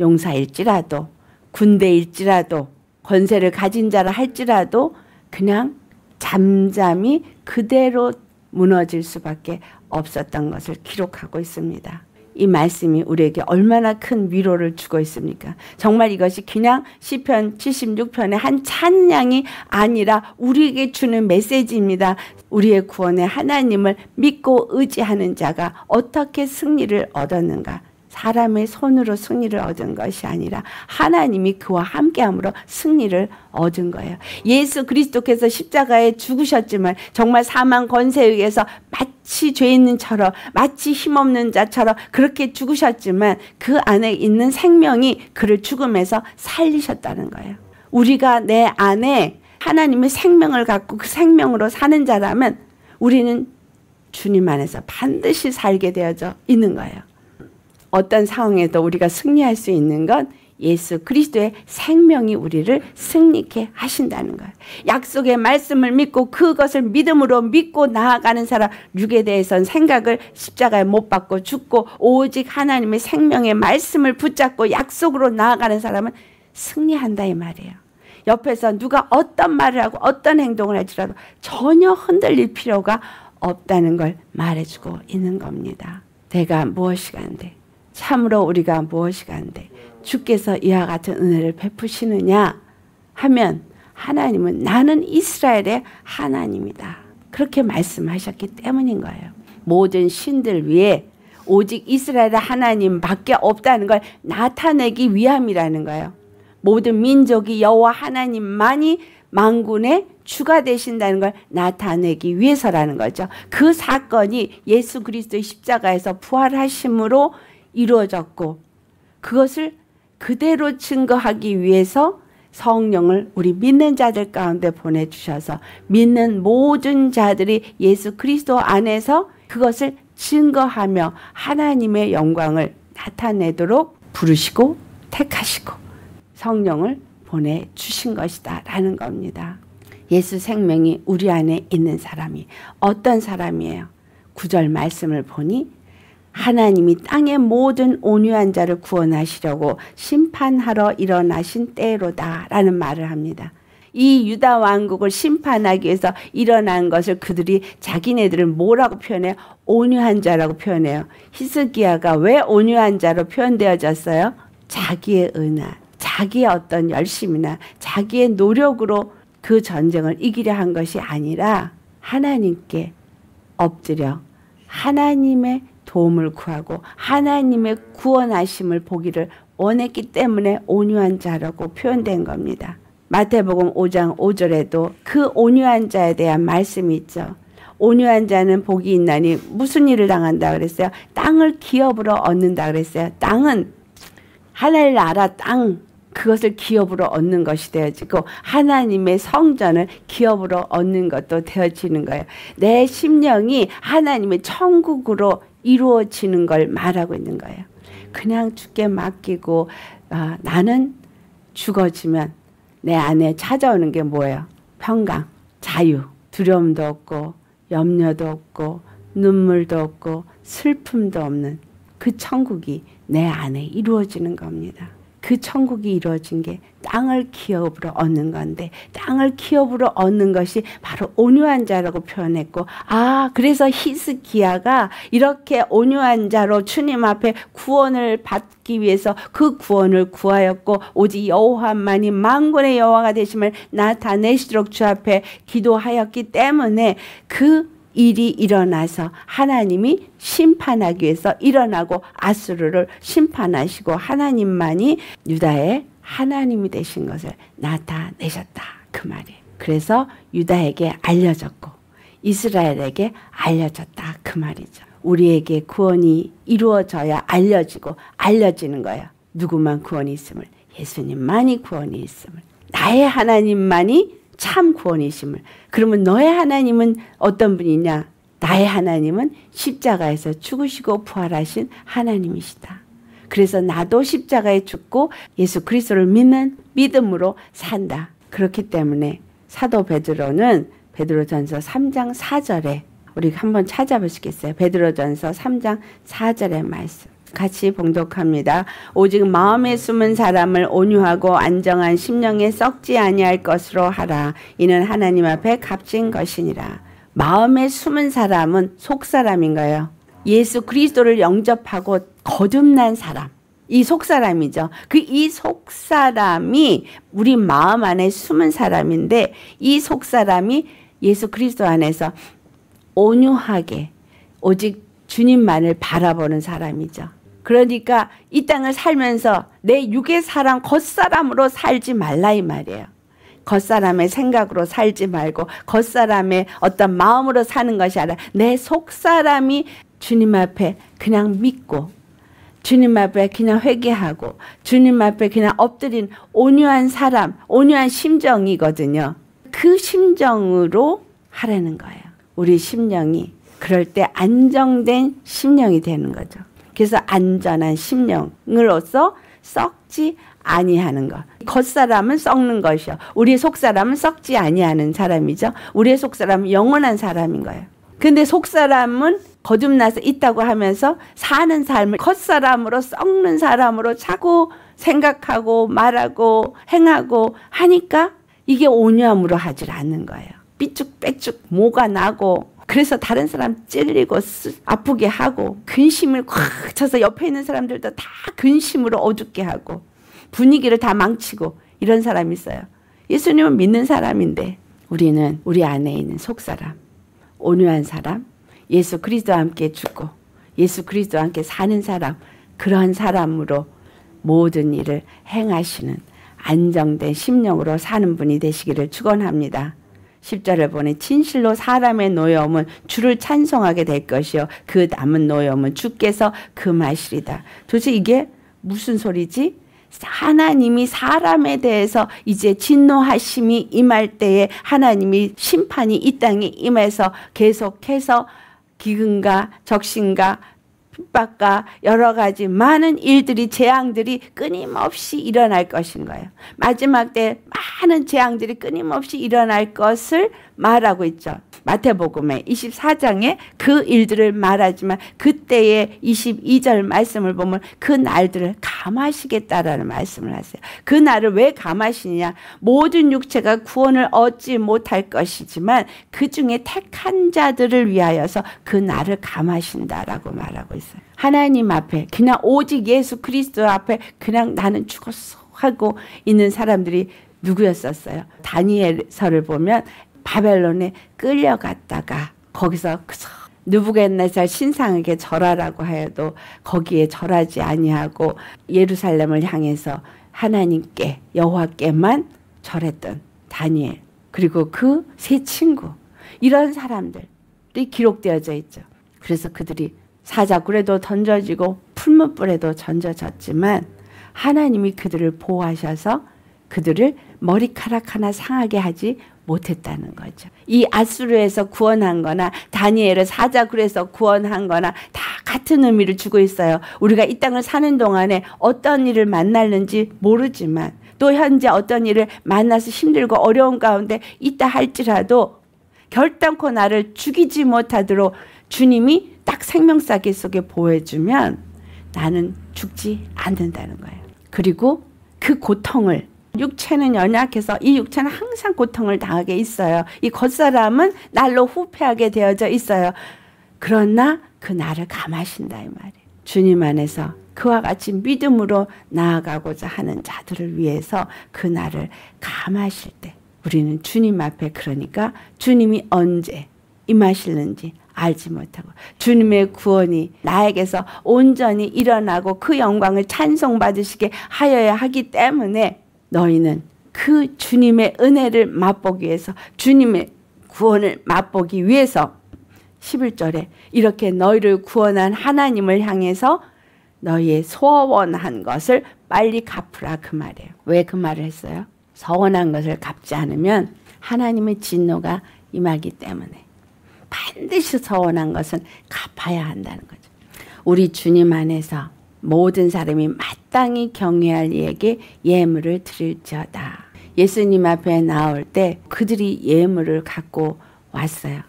A: 용사일지라도 군대일지라도 권세를 가진 자라 할지라도 그냥 잠잠히 그대로 무너질 수밖에 없었던 것을 기록하고 있습니다. 이 말씀이 우리에게 얼마나 큰 위로를 주고 있습니까? 정말 이것이 그냥 시편 76편의 한 찬양이 아니라 우리에게 주는 메시지입니다. 우리의 구원의 하나님을 믿고 의지하는 자가 어떻게 승리를 얻었는가? 사람의 손으로 승리를 얻은 것이 아니라 하나님이 그와 함께함으로 승리를 얻은 거예요. 예수 그리스도께서 십자가에 죽으셨지만 정말 사망 권세에 의해서 마치 죄 있는 처럼 마치 힘없는 자처럼 그렇게 죽으셨지만 그 안에 있는 생명이 그를 죽음에서 살리셨다는 거예요. 우리가 내 안에 하나님의 생명을 갖고 그 생명으로 사는 자라면 우리는 주님 안에서 반드시 살게 되어져 있는 거예요. 어떤 상황에도 우리가 승리할 수 있는 건 예수 그리스도의 생명이 우리를 승리케 하신다는 거예요. 약속의 말씀을 믿고 그것을 믿음으로 믿고 나아가는 사람 육에 대해선 생각을 십자가에 못 박고 죽고 오직 하나님의 생명의 말씀을 붙잡고 약속으로 나아가는 사람은 승리한다 이 말이에요. 옆에서 누가 어떤 말을 하고 어떤 행동을 할지라도 전혀 흔들릴 필요가 없다는 걸 말해주고 있는 겁니다. 내가 무엇이 간데 참으로 우리가 무엇이 간데 주께서 이와 같은 은혜를 베푸시느냐 하면 하나님은 나는 이스라엘의 하나님이다. 그렇게 말씀하셨기 때문인 거예요. 모든 신들 위에 오직 이스라엘의 하나님밖에 없다는 걸 나타내기 위함이라는 거예요. 모든 민족이 여호와 하나님만이 망군의 주가 되신다는 걸 나타내기 위해서라는 거죠. 그 사건이 예수 그리스도의 십자가에서 부활하심으로 이루어졌고 그것을 그대로 증거하기 위해서 성령을 우리 믿는 자들 가운데 보내주셔서 믿는 모든 자들이 예수 그리스도 안에서 그것을 증거하며 하나님의 영광을 나타내도록 부르시고 택하시고 성령을 보내주신 것이다 라는 겁니다. 예수 생명이 우리 안에 있는 사람이 어떤 사람이에요? 구절 말씀을 보니 하나님이 땅의 모든 온유한 자를 구원하시려고 심판하러 일어나신 때로다 라는 말을 합니다. 이 유다 왕국을 심판하기 위해서 일어난 것을 그들이 자기네들을 뭐라고 표현해요? 온유한 자라고 표현해요. 히스기야가 왜 온유한 자로 표현되어졌어요? 자기의 은하, 자기의 어떤 열심이나 자기의 노력으로 그 전쟁을 이기려 한 것이 아니라 하나님께 엎드려 하나님의 도움을 구하고 하나님의 구원하심을 보기를 원했기 때문에 온유한 자라고 표현된 겁니다. 마태복음 5장 5절에도 그 온유한 자에 대한 말씀이 있죠. 온유한 자는 복이 있나니 무슨 일을 당한다 그랬어요? 땅을 기업으로 얻는다 그랬어요. 땅은 하나님 나라 땅 그것을 기업으로 얻는 것이 되어지고 하나님의 성전을 기업으로 얻는 것도 되어지는 거예요. 내 심령이 하나님의 천국으로 이루어지는 걸 말하고 있는 거예요. 그냥 죽게 맡기고 아, 나는 죽어지면 내 안에 찾아오는 게 뭐예요? 평강, 자유, 두려움도 없고 염려도 없고 눈물도 없고 슬픔도 없는 그 천국이 내 안에 이루어지는 겁니다. 그 천국이 이루어진 게 땅을 기업으로 얻는 건데 땅을 기업으로 얻는 것이 바로 온유한 자라고 표현했고 아 그래서 히스기야가 이렇게 온유한 자로 주님 앞에 구원을 받기 위해서 그 구원을 구하였고 오직 여호와만이 만군의 여호와가 되심을 나타내시도록 주 앞에 기도하였기 때문에 그 일이 일어나서 하나님이 심판하기 위해서 일어나고 아수르를 심판하시고 하나님만이 유다의 하나님이 되신 것을 나타내셨다. 그 말이에요. 그래서 유다에게 알려졌고 이스라엘에게 알려졌다 그 말이죠. 우리에게 구원이 이루어져야 알려지고 알려지는 거야. 누구만 구원이 있음을 예수님만이 구원이 있음을 나의 하나님만이 참 구원이심을 그러면 너의 하나님은 어떤 분이냐 나의 하나님은 십자가에서 죽으시고 부활하신 하나님이시다. 그래서 나도 십자가에 죽고 예수 그리스도를 믿는 믿음으로 산다. 그렇기 때문에 사도 베드로는 베드로전서 3장 4절에 우리 한번 찾아보시겠어요? 베드로전서 3장 4절의 말씀. 같이 봉독합니다. 오직 마음에 숨은 사람을 온유하고 안정한 심령에 썩지 아니할 것으로 하라. 이는 하나님 앞에 값진 것이니라. 마음에 숨은 사람은 속 사람인가요? 예수 그리스도를 영접하고 거듭난 사람. 이 속사람이죠. 그 이 속사람이 우리 마음 안에 숨은 사람인데 이 속사람이 예수 그리스도 안에서 온유하게 오직 주님만을 바라보는 사람이죠. 그러니까 이 땅을 살면서 내 육의 사람 겉사람으로 살지 말라 이 말이에요. 겉사람의 생각으로 살지 말고 겉사람의 어떤 마음으로 사는 것이 아니라 내 속사람이 주님 앞에 그냥 믿고 주님 앞에 그냥 회개하고 주님 앞에 그냥 엎드린 온유한 사람, 온유한 심정이거든요. 그 심정으로 하라는 거예요. 우리 심령이 그럴 때 안정된 심령이 되는 거죠. 그래서 안전한 심령으로서 썩지 아니하는 것. 겉사람은 썩는 것이요. 우리의 속사람은 썩지 아니하는 사람이죠. 우리의 속사람은 영원한 사람인 거예요. 근데 속사람은 거듭나서 있다고 하면서 사는 삶을 겉사람으로 썩는 사람으로 자꾸 생각하고 말하고 행하고 하니까 이게 온유함으로 하질 않는 거예요. 삐죽빼죽 뭐가 나고 그래서 다른 사람 찔리고 아프게 하고 근심을 꽉 쳐서 옆에 있는 사람들도 다 근심으로 어둡게 하고 분위기를 다 망치고 이런 사람이 있어요. 예수님은 믿는 사람인데 우리는 우리 안에 있는 속사람, 온유한 사람, 예수 그리스도와 함께 죽고 예수 그리스도와 함께 사는 사람 그런 사람으로 모든 일을 행하시는 안정된 심령으로 사는 분이 되시기를 축원합니다. 10절을 보니 진실로 사람의 노여움은 주를 찬송하게 될 것이요 그 남은 노여움은 주께서 금하시리다. 도대체 이게 무슨 소리지? 하나님이 사람에 대해서 이제 진노하심이 임할 때에 하나님이 심판이 이 땅에 임해서 계속해서 기근과 적신과 핍박과 여러 가지 많은 일들이 재앙들이 끊임없이 일어날 것인 거예요. 마지막 때 많은 재앙들이 끊임없이 일어날 것을 말하고 있죠. 마태복음의 24장에 그 일들을 말하지만 그때의 22절 말씀을 보면 그 날들을 감하시겠다라는 말씀을 하세요. 그 날을 왜 감하시냐? 모든 육체가 구원을 얻지 못할 것이지만 그 중에 택한 자들을 위하여서 그 날을 감하신다라고 말하고 있어요. 하나님 앞에 그냥 오직 예수 그리스도 앞에 그냥 나는 죽었어 하고 있는 사람들이 누구였었어요? 다니엘서를 보면 바벨론에 끌려갔다가 거기서 누부갓네살 신상에게 절하라고 해도 거기에 절하지 아니하고 예루살렘을 향해서 하나님께 여호와께만 절했던 다니엘 그리고 그 세 친구 이런 사람들이 기록되어져 있죠. 그래서 그들이 사자굴에도 던져지고 풀무불에도 던져졌지만 하나님이 그들을 보호하셔서 그들을 머리카락 하나 상하게 하지 못했다는 거죠. 이 아수르에서 구원한 거나 다니엘을 사자굴에서 구원한 거나 다 같은 의미를 주고 있어요. 우리가 이 땅을 사는 동안에 어떤 일을 만날는지 모르지만 또 현재 어떤 일을 만나서 힘들고 어려운 가운데 있다 할지라도 결단코 나를 죽이지 못하도록 주님이 딱 생명사기 속에 보여주면 나는 죽지 않는다는 거예요. 그리고 그 고통을 육체는 연약해서 이 육체는 항상 고통을 당하게 있어요. 이 겉사람은 날로 후패하게 되어져 있어요. 그러나 그 나를 감하신다 이 말이에요. 주님 안에서 그와 같이 믿음으로 나아가고자 하는 자들을 위해서 그 나를 감하실 때 우리는 주님 앞에 그러니까 주님이 언제 임하실는지 알지 못하고 주님의 구원이 나에게서 온전히 일어나고 그 영광을 찬송받으시게 하여야 하기 때문에 너희는 그 주님의 은혜를 맛보기 위해서 주님의 구원을 맛보기 위해서 11절에 이렇게 너희를 구원한 하나님을 향해서 너희의 소원한 것을 빨리 갚으라 그 말이에요. 왜 그 말을 했어요? 서원한 것을 갚지 않으면 하나님의 진노가 임하기 때문에 반드시 서원한 것은 갚아야 한다는 거죠. 우리 주님 안에서 모든 사람이 마땅히 경외할 이에게 예물을 드릴지어다. 예수님 앞에 나올 때 그들이 예물을 갖고 왔어요.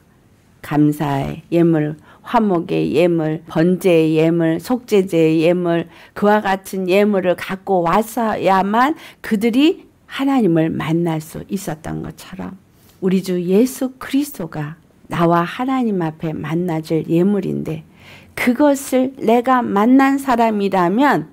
A: 감사의 예물, 화목의 예물, 번제의 예물, 속죄제의 예물, 그와 같은 예물을 갖고 와서야만 그들이 하나님을 만날 수 있었던 것처럼 우리 주 예수 그리스도가 나와 하나님 앞에 만나줄 예물인데 그것을 내가 만난 사람이라면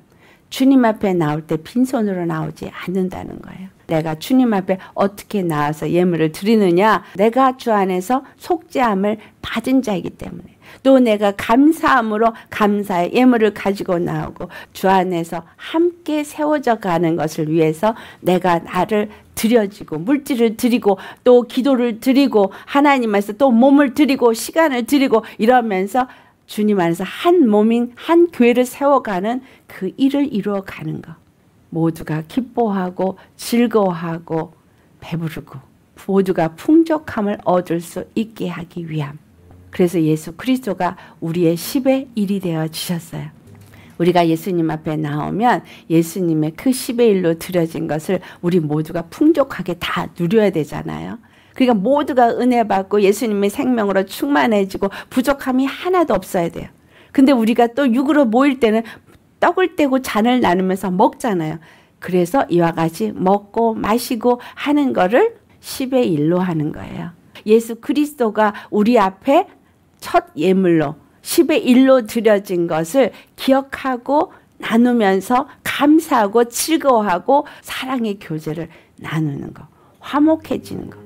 A: 주님 앞에 나올 때 빈손으로 나오지 않는다는 거예요. 내가 주님 앞에 어떻게 나와서 예물을 드리느냐? 내가 주 안에서 속죄함을 받은 자이기 때문에. 또 내가 감사함으로 감사의 예물을 가지고 나오고 주 안에서 함께 세워져 가는 것을 위해서 내가 나를 드려지고 물질을 드리고 또 기도를 드리고 하나님 앞에서 또 몸을 드리고 시간을 드리고 이러면서 주님 안에서 한 몸인 한 교회를 세워가는 그 일을 이루어 가는 것. 모두가 기뻐하고 즐거워하고 배부르고 모두가 풍족함을 얻을 수 있게 하기 위함. 그래서 예수 그리스도가 우리의 10의 1이 되어 주셨어요. 우리가 예수님 앞에 나오면 예수님의 그 10의 1로 드려진 것을 우리 모두가 풍족하게 다 누려야 되잖아요. 그러니까 모두가 은혜 받고 예수님의 생명으로 충만해지고 부족함이 하나도 없어야 돼요. 근데 우리가 또 육으로 모일 때는 떡을 떼고 잔을 나누면서 먹잖아요. 그래서 이와 같이 먹고 마시고 하는 거를 10의 1로 하는 거예요. 예수 그리스도가 우리 앞에 첫 예물로 10의 1로 드려진 것을 기억하고 나누면서 감사하고 즐거워하고 사랑의 교제를 나누는 거. 화목해지는 거.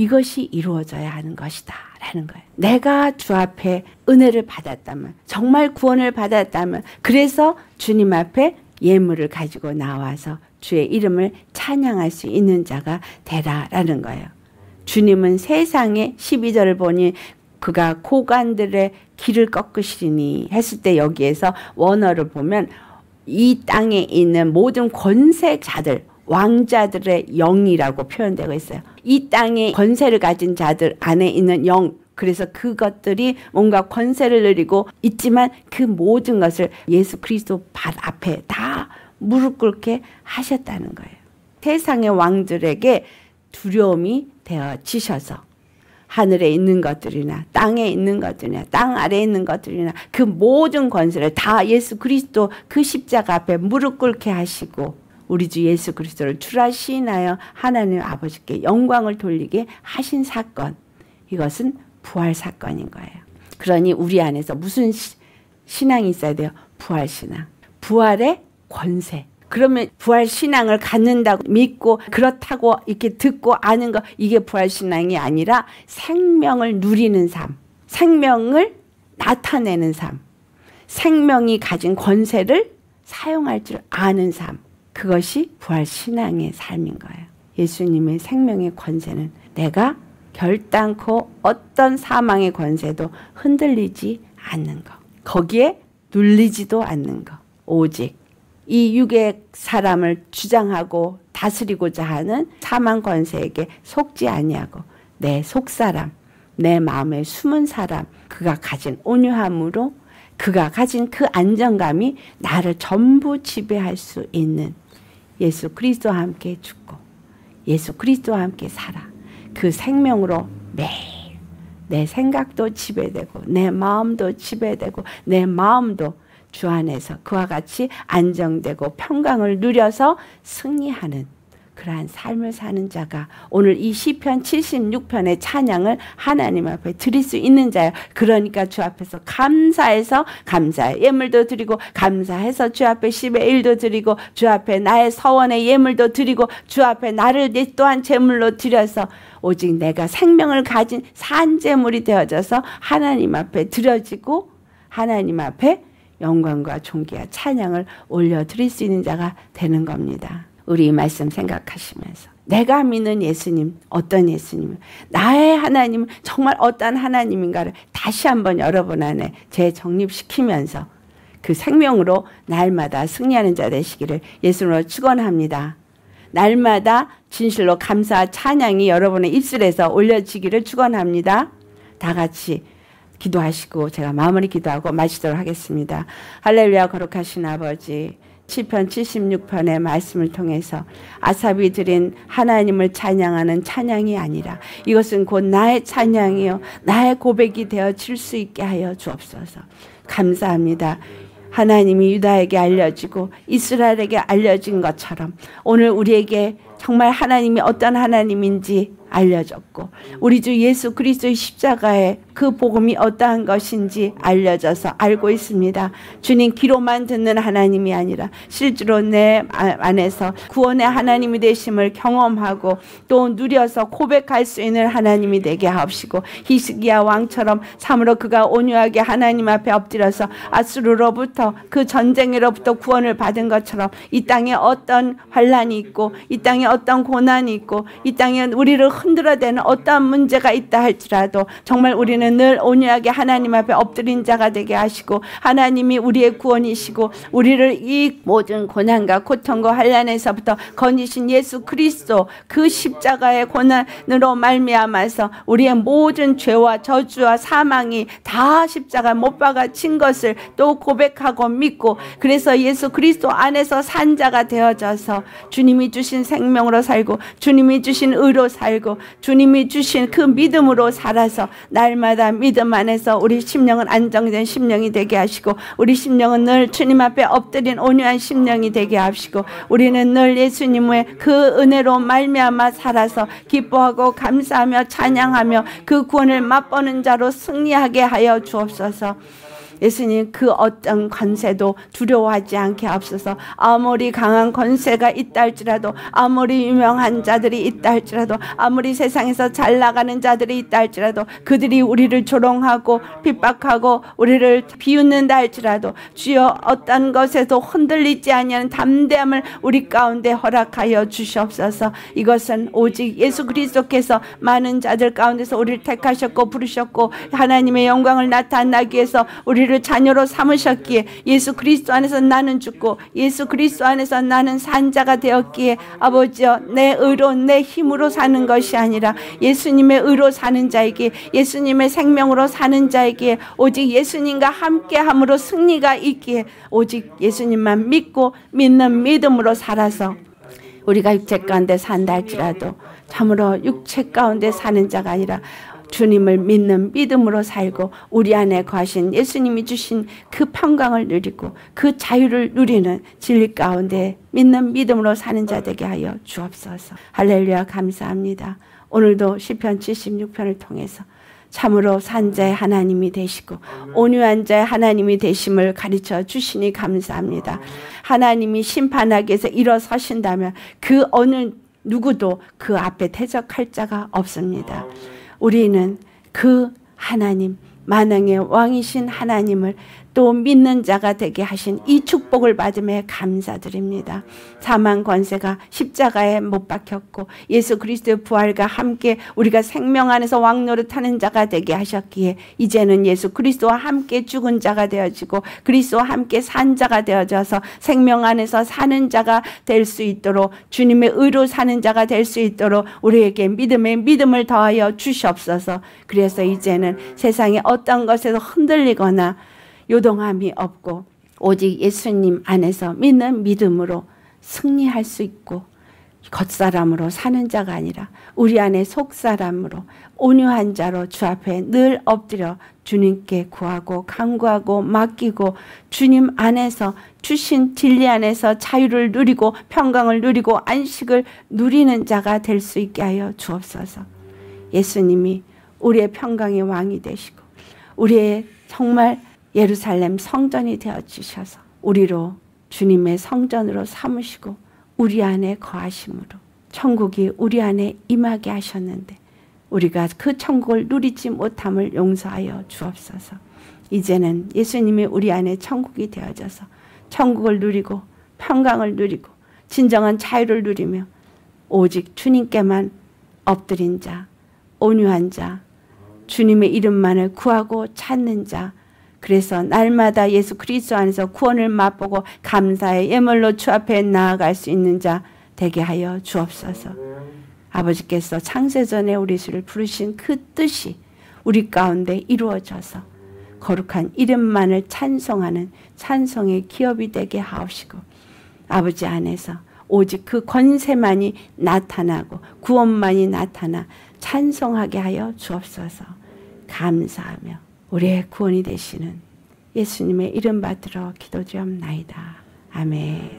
A: 이것이 이루어져야 하는 것이다. 라는 거예요. 내가 주 앞에 은혜를 받았다면, 정말 구원을 받았다면, 그래서 주님 앞에 예물을 가지고 나와서 주의 이름을 찬양할 수 있는 자가 되라라는 거예요. 주님은 세상에 12절을 보니 그가 고관들의 길을 꺾으시니 했을 때 여기에서 원어를 보면 이 땅에 있는 모든 권세자들 왕자들의 영이라고 표현되고 있어요. 이 땅에 권세를 가진 자들 안에 있는 영 그래서 그것들이 뭔가 권세를 누리고 있지만 그 모든 것을 예수 그리스도 발 앞에 다 무릎 꿇게 하셨다는 거예요. 세상의 왕들에게 두려움이 되어지셔서 하늘에 있는 것들이나 땅에 있는 것들이나 땅 아래에 있는 것들이나 그 모든 권세를 다 예수 그리스도 그 십자가 앞에 무릎 꿇게 하시고 우리 주 예수 그리스도를 출하시나여 하나님 아버지께 영광을 돌리게 하신 사건. 이것은 부활 사건인 거예요. 그러니 우리 안에서 무슨 시, 신앙이 있어야 돼요? 부활 신앙. 부활의 권세. 그러면 부활 신앙을 갖는다고 믿고 그렇다고 이렇게 듣고 아는 거 이게 부활 신앙이 아니라 생명을 누리는 삶. 생명을 나타내는 삶. 생명이 가진 권세를 사용할 줄 아는 삶. 그것이 부활 신앙의 삶인 거예요. 예수님의 생명의 권세는 내가 결단코 어떤 사망의 권세도 흔들리지 않는 것. 거기에 눌리지도 않는 것. 오직 이 육의 사람을 주장하고 다스리고자 하는 사망 권세에게 속지 아니하고 내 속사람, 내 마음의 숨은 사람, 그가 가진 온유함으로 그가 가진 그 안정감이 나를 전부 지배할 수 있는 예수 그리스도와 함께 죽고 예수 그리스도와 함께 살아. 그 생명으로 매일 내 생각도 지배되고 내 마음도 지배되고 내 마음도 주 안에서 그와 같이 안정되고 평강을 누려서 승리하는 그러한 삶을 사는 자가 오늘 이 시편 76편의 찬양을 하나님 앞에 드릴 수 있는 자예요. 그러니까 주 앞에서 감사해서 감사의 예물도 드리고 감사해서 주 앞에 10의 1도 드리고 주 앞에 나의 서원의 예물도 드리고 주 앞에 나를 내 또한 제물로 드려서 오직 내가 생명을 가진 산제물이 되어져서 하나님 앞에 드려지고 하나님 앞에 영광과 존귀와 찬양을 올려 드릴 수 있는 자가 되는 겁니다. 우리 말씀 생각하시면서 내가 믿는 예수님 어떤 예수님 나의 하나님 정말 어떤 하나님인가를 다시 한번 여러분 안에 재정립시키면서 그 생명으로 날마다 승리하는 자 되시기를 예수님으로 축원합니다. 날마다 진실로 감사 찬양이 여러분의 입술에서 올려지기를 축원합니다. 다 같이 기도하시고 제가 마무리 기도하고 마치도록 하겠습니다. 할렐루야 거룩하신 아버지 시편 76편의 말씀을 통해서 아삽이 드린 하나님을 찬양하는 찬양이 아니라 이것은 곧 나의 찬양이요 나의 고백이 되어질 수 있게 하여 주옵소서. 감사합니다. 하나님이 유다에게 알려지고 이스라엘에게 알려진 것처럼 오늘 우리에게 정말 하나님이 어떤 하나님인지 알려졌고 우리 주 예수 그리스도의 십자가의 그 복음이 어떠한 것인지 알려져서 알고 있습니다. 주님 귀로만 듣는 하나님이 아니라 실제로 내 안에서 구원의 하나님이 되심을 경험하고 또 누려서 고백할 수 있는 하나님이 되게 하옵시고 히스기야 왕처럼 참으로 그가 온유하게 하나님 앞에 엎드려서 아수르로부터 그 전쟁으로부터 구원을 받은 것처럼 이 땅에 어떤 환란이 있고 이 땅에 어떤 고난이 있고 이 땅에 우리를 흔들어대는 어떠한 문제가 있다 할지라도 정말 우리는 늘 온유하게 하나님 앞에 엎드린 자가 되게 하시고 하나님이 우리의 구원이시고 우리를 이 모든 고난과 고통과 환란에서부터 건지신 예수 그리스도 그 십자가의 고난으로 말미암아서 우리의 모든 죄와 저주와 사망이 다 십자가 못 박아친 것을 또 고백하고 믿고 그래서 예수 그리스도 안에서 산 자가 되어져서 주님이 주신 생명 으로 살고 주님이 주신 의로 살고 주님이 주신 그 믿음으로 살아서 날마다 믿음 안에서 우리 심령은 안정된 심령이 되게 하시고 우리 심령은 늘 주님 앞에 엎드린 온유한 심령이 되게 하시고 우리는 늘 예수님의 그 은혜로 말미암아 살아서 기뻐하고 감사하며 찬양하며 그 구원을 맛보는 자로 승리하게 하여 주옵소서. 예수님 그 어떤 관세도 두려워하지 않게 앞서서. 아무리 강한 권세가 있다 할지라도 아무리 유명한 자들이 있다 할지라도 아무리 세상에서 잘 나가는 자들이 있다 할지라도 그들이 우리를 조롱하고 핍박하고 우리를 비웃는다 할지라도 주여 어떤 것에도 흔들리지 아니하는 담대함을 우리 가운데 허락하여 주시옵소서. 이것은 오직 예수 그리스도께서 많은 자들 가운데서 우리를 택하셨고 부르셨고 하나님의 영광을 나타나기 위해서 우리를 우리를 자녀로 삼으셨기에 예수 그리스도 안에서 나는 죽고 예수 그리스도 안에서 나는 산자가 되었기에 아버지여 내 의로 내 힘으로 사는 것이 아니라 예수님의 의로 사는 자에게 예수님의 생명으로 사는 자에게 오직 예수님과 함께함으로 승리가 있기에 오직 예수님만 믿고 믿는 믿음으로 살아서 우리가 육체 가운데 산다 할지라도 참으로 육체 가운데 사는 자가 아니라 주님을 믿는 믿음으로 살고 우리 안에 거하신 예수님이 주신 그 평강을 누리고 그 자유를 누리는 진리 가운데 믿는 믿음으로 사는 자 되게 하여 주옵소서. 할렐루야 감사합니다. 오늘도 시편 76편을 통해서 참으로 산자의 하나님이 되시고 온유한 자의 하나님이 되심을 가르쳐 주시니 감사합니다. 하나님이 심판하기 위해서 일어서신다면 그 어느 누구도 그 앞에 대적할 자가 없습니다. 우리는 그 하나님, 만왕의 왕이신 하나님을 또 믿는 자가 되게 하신 이 축복을 받음에 감사드립니다. 사망 권세가 십자가에 못 박혔고 예수 그리스도의 부활과 함께 우리가 생명 안에서 왕노릇하는 자가 되게 하셨기에 이제는 예수 그리스도와 함께 죽은 자가 되어지고 그리스도와 함께 산 자가 되어져서 생명 안에서 사는 자가 될 수 있도록 주님의 의로 사는 자가 될 수 있도록 우리에게 믿음의 믿음을 더하여 주시옵소서. 그래서 이제는 세상의 어떤 것에도 흔들리거나 요동함이 없고 오직 예수님 안에서 믿는 믿음으로 승리할 수 있고 겉사람으로 사는 자가 아니라 우리 안에 속사람으로 온유한 자로 주 앞에 늘 엎드려 주님께 구하고 간구하고 맡기고 주님 안에서 주신 진리 안에서 자유를 누리고 평강을 누리고 안식을 누리는 자가 될 수 있게 하여 주옵소서. 예수님이 우리의 평강의 왕이 되시고 우리의 정말 예루살렘 성전이 되어 주셔서 우리로 주님의 성전으로 삼으시고 우리 안에 거하심으로 천국이 우리 안에 임하게 하셨는데 우리가 그 천국을 누리지 못함을 용서하여 주옵소서. 이제는 예수님이 우리 안에 천국이 되어져서 천국을 누리고 평강을 누리고 진정한 자유를 누리며 오직 주님께만 엎드린 자, 온유한 자, 주님의 이름만을 구하고 찾는 자, 그래서 날마다 예수 그리스도 안에서 구원을 맛보고 감사의 예물로 주 앞에 나아갈 수 있는 자 되게 하여 주옵소서. 아버지께서 창세전에 우리 주를 부르신 그 뜻이 우리 가운데 이루어져서 거룩한 이름만을 찬송하는 찬송의 기업이 되게 하옵시고 아버지 안에서 오직 그 권세만이 나타나고 구원만이 나타나 찬송하게 하여 주옵소서 감사하며 우리의 구원이 되시는 예수님의 이름 받들어 기도드옵나이다. 아멘